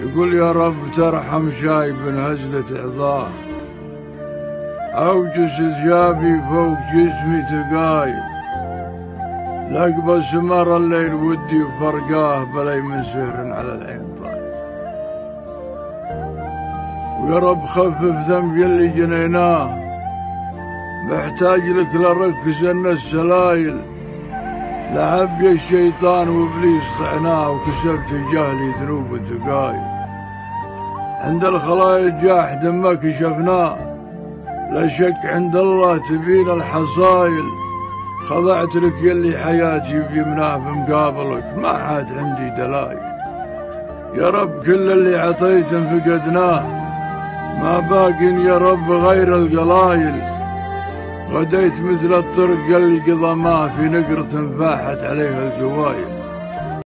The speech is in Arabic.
يقول يا رب ترحم شايب هزلة عظاه أوجس ثيابي فوق جسمي تقايل لقب سمر الليل ودي وفرقاه بلاي من سهر على العين طايل ويا رب خفف ذنبي اللي جنيناه. محتاج لك لركز أن السلايل لعب الشيطان وإبليس طعناه وكسبت جهلي ذنوب وثقايل عند الخلايا جاح دمك شفناه. لا شك عند الله تبين الحصايل. خضعت لك يلي حياتي بيمناه بمقابلك ما حد عندي دلايل يا رب كل اللي عطيته فقدناه. ما باق يا رب غير القلايل. غديت مثل الطرق ما في نقرة فاحت عليها القوايل